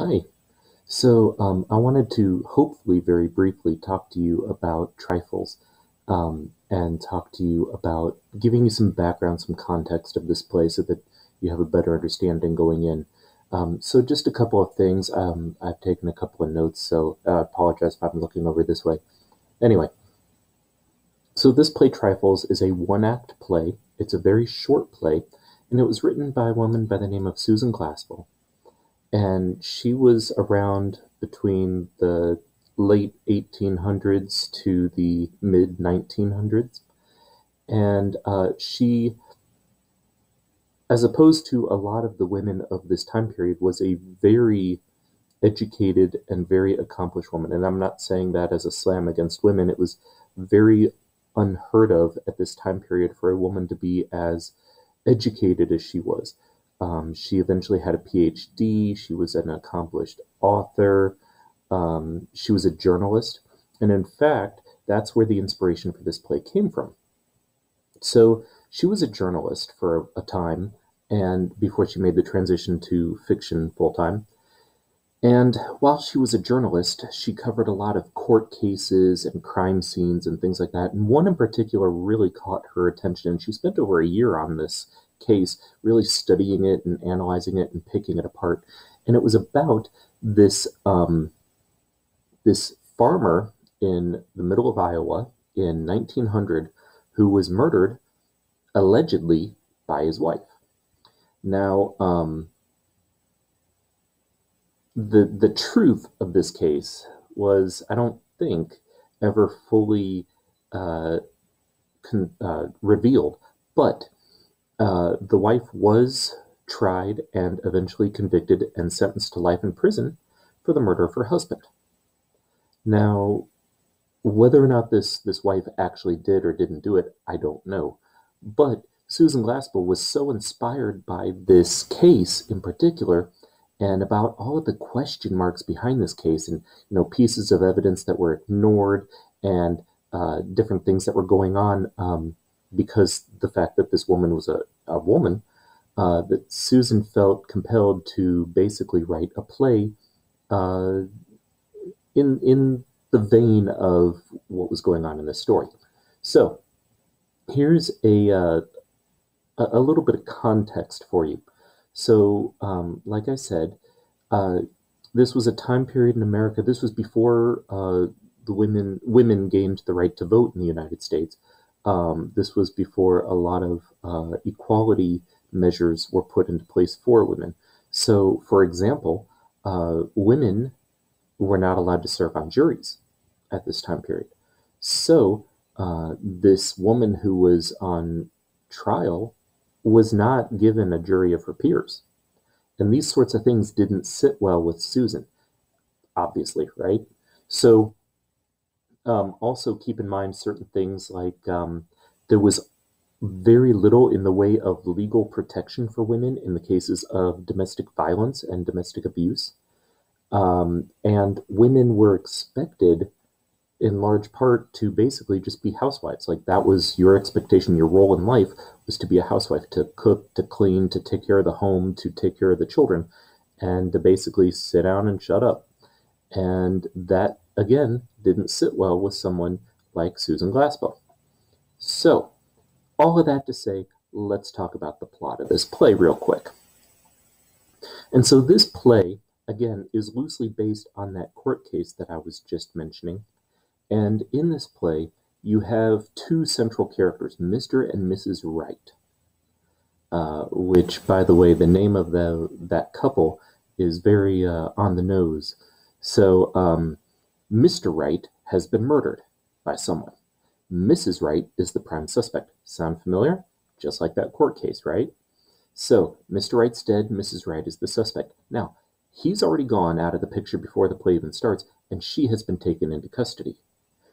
Hi. So, um, I wanted to hopefully very briefly talk to you about trifles, um, and talk to you about giving you some background, some context of this play so that you have a better understanding going in. Um, so, just a couple of things. Um, I've taken a couple of notes, so I apologize if I'm looking over this way. Anyway, so this play Trifles is a one act play. It's a very short play, and it was written by a woman by the name of Susan Glaspell and she was around between the late 1800s to the mid 1900s. And uh, she, as opposed to a lot of the women of this time period, was a very educated and very accomplished woman. And I'm not saying that as a slam against women. It was very unheard of at this time period for a woman to be as educated as she was. Um, she eventually had a PhD. She was an accomplished author. Um, she was a journalist. And in fact, that's where the inspiration for this play came from. So she was a journalist for a time, and before she made the transition to fiction full time. And while she was a journalist, she covered a lot of court cases and crime scenes and things like that. And one in particular really caught her attention. And she spent over a year on this case, really studying it and analyzing it and picking it apart. And it was about this um, this farmer in the middle of Iowa in 1900 who was murdered allegedly by his wife. Now, um, the the truth of this case was, I don't think, ever fully uh, con- uh, revealed, but the wife was tried and eventually convicted and sentenced to life in prison for the murder of her husband. Now, whether or not this, this wife actually did or didn't do it, I don't know. But Susan Glaspell was so inspired by this case in particular and about all of the question marks behind this case and you know pieces of evidence that were ignored and uh, different things that were going on um, because the fact that this woman was a, a woman, uh, that Susan felt compelled to basically write a play uh, in in the vein of what was going on in this story. So here's a uh, a little bit of context for you. So, um, like I said, uh, this was a time period in America. This was before uh, the women women gained the right to vote in the United States. Um, this was before a lot of uh, equality measures were put into place for women. So, for example, uh, women were not allowed to serve on juries at this time period. So, uh, this woman who was on trial was not given a jury of her peers. And these sorts of things didn't sit well with Susan, obviously, right? So, um, also keep in mind certain things like um, there was very little in the way of legal protection for women in the cases of domestic violence and domestic abuse. Um, and women were expected, in large part, to basically just be housewives. Like that was your expectation, your role in life was to be a housewife, to cook, to clean, to take care of the home, to take care of the children, and to basically sit down and shut up. And that again, didn't sit well with someone like Susan Glaspell. So, all of that to say, let's talk about the plot of this play real quick. And so, this play, again, is loosely based on that court case that I was just mentioning. And in this play, you have two central characters, Mr. and Mrs. Wright, uh, which, by the way, the name of the, that couple is very uh, on the nose. So, um, Mr. Wright has been murdered by someone. Mrs. Wright is the prime suspect. Sound familiar? Just like that court case, right? So, Mr. Wright's dead, Mrs. Wright is the suspect. Now, he's already gone out of the picture before the play even starts, and she has been taken into custody.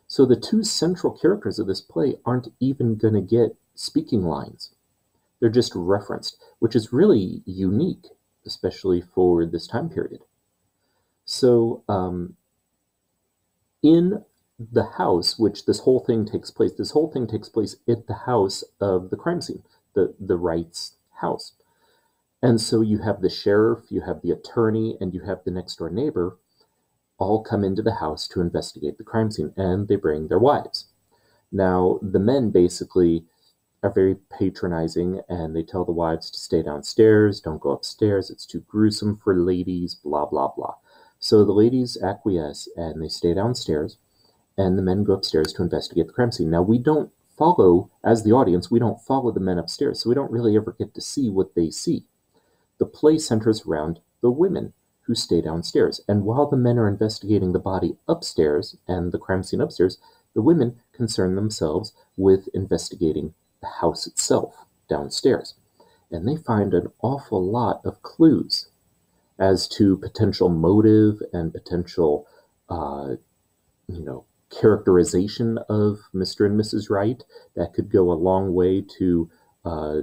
So, the two central characters of this play aren't even going to get speaking lines. They're just referenced, which is really unique, especially for this time period. So, um, in the house, which this whole thing takes place, this whole thing takes place at the house of the crime scene, the, the Wright's house. And so you have the sheriff, you have the attorney, and you have the next door neighbor all come into the house to investigate the crime scene, and they bring their wives. Now, the men basically are very patronizing and they tell the wives to stay downstairs, don't go upstairs, it's too gruesome for ladies, blah, blah, blah. So the ladies acquiesce and they stay downstairs, and the men go upstairs to investigate the crime scene. Now, we don't follow, as the audience, we don't follow the men upstairs, so we don't really ever get to see what they see. The play centers around the women who stay downstairs, and while the men are investigating the body upstairs and the crime scene upstairs, the women concern themselves with investigating the house itself downstairs. And they find an awful lot of clues as to potential motive and potential, uh, you know, characterization of Mr. and Mrs. Wright that could go a long way to uh,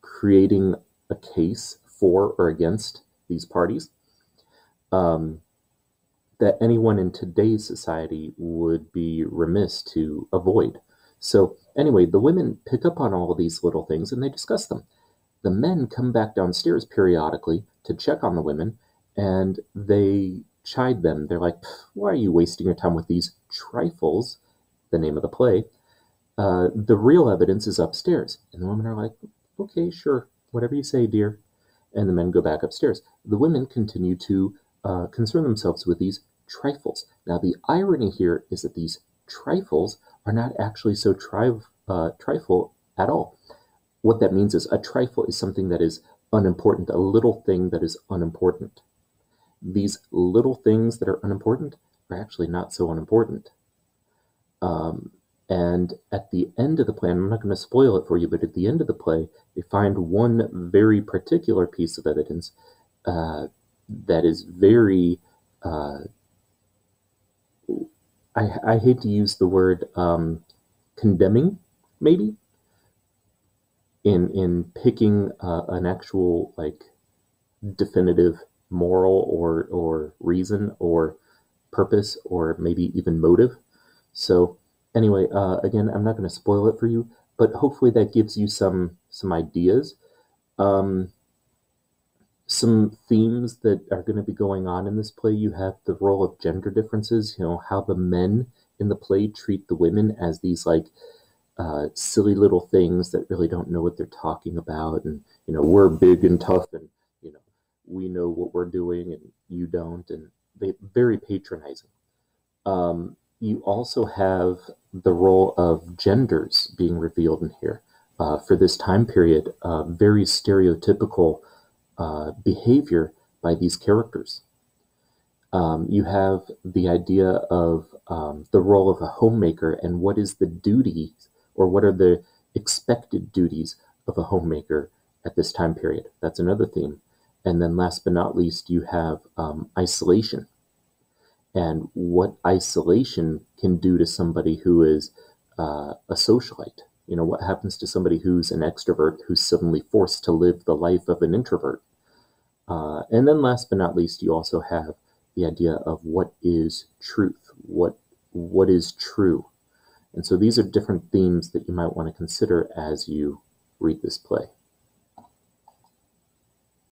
creating a case for or against these parties um, that anyone in today's society would be remiss to avoid. So, anyway, the women pick up on all of these little things and they discuss them. The men come back downstairs periodically to check on the women and they chide them. They're like, Why are you wasting your time with these trifles? The name of the play. Uh, the real evidence is upstairs. And the women are like, Okay, sure, whatever you say, dear. And the men go back upstairs. The women continue to uh, concern themselves with these trifles. Now, the irony here is that these trifles are not actually so tri- uh, trifle at all. What that means is a trifle is something that is unimportant, a little thing that is unimportant. These little things that are unimportant are actually not so unimportant. Um, and at the end of the play, I'm not going to spoil it for you, but at the end of the play, they find one very particular piece of evidence uh, that is very uh, I, I hate to use the word um, condemning maybe in in picking uh, an actual like definitive moral or or reason or purpose or maybe even motive so anyway uh, again i'm not going to spoil it for you but hopefully that gives you some some ideas um, some themes that are going to be going on in this play. You have the role of gender differences, you know, how the men in the play treat the women as these like uh, silly little things that really don't know what they're talking about. And, you know, we're big and tough and, you know, we know what we're doing and you don't. And they very patronizing. Um, you also have the role of genders being revealed in here. Uh, for this time period, uh, very stereotypical uh, behavior by these characters. Um, you have the idea of um, the role of a homemaker and what is the duty or what are the expected duties of a homemaker at this time period. That's another theme. And then last but not least, you have um, isolation and what isolation can do to somebody who is uh, a socialite. You know, what happens to somebody who's an extrovert who's suddenly forced to live the life of an introvert? Uh, and then last but not least, you also have the idea of what is truth, what what is true. And so these are different themes that you might want to consider as you read this play.